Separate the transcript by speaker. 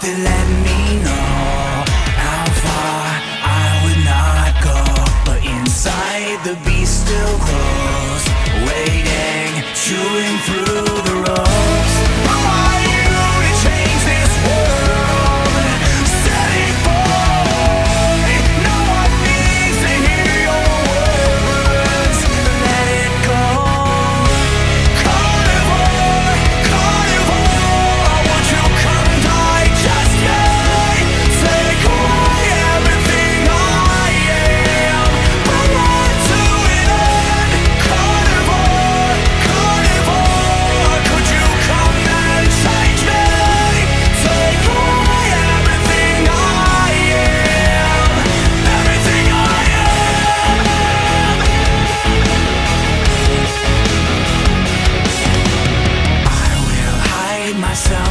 Speaker 1: to let me know how far I would not go. But inside, the beast still waiting, chewing through. Myself